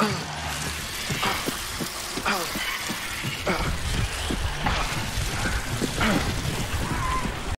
Oh.